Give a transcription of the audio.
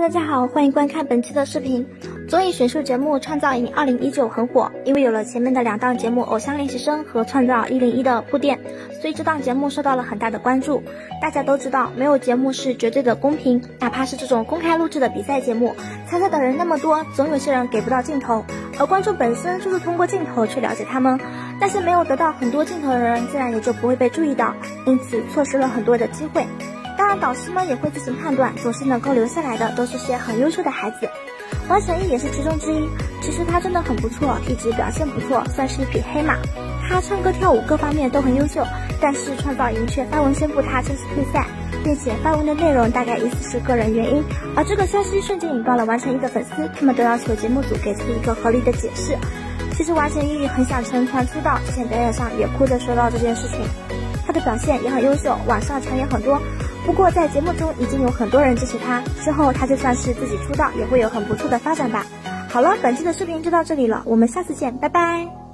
大家好，欢迎观看本期的视频。综艺选秀节目《创造营2019》很火，因为有了前面的两档节目《偶像练习生》和《创造101》的铺垫，所以这档节目受到了很大的关注。大家都知道，没有节目是绝对的公平，哪怕是这种公开录制的比赛节目，参赛的人那么多，总有些人给不到镜头，而观众本身就是通过镜头去了解他们，那些没有得到很多镜头的人，自然也就不会被注意到，因此错失了很多的机会。当然，导师们也会进行判断，总是能够留下来的都是些很优秀的孩子。王晨毅也是其中之一。其实他真的很不错，一直表现不错，算是一匹黑马。他唱歌跳舞各方面都很优秀，但是创造营却发文宣布他正式退赛，并且发文的内容大概意思是个人原因。而这个消息瞬间引爆了王晨毅的粉丝，他们都要求节目组给出一个合理的解释。其实王晨毅很想成团出道，之前表演上也哭着说到这件事情。他的表现也很优秀，网上传言很多。不过在节目中已经有很多人支持他，之后他就算是自己出道，也会有很不错的发展吧。好了，本期的视频就到这里了，我们下次见，拜拜。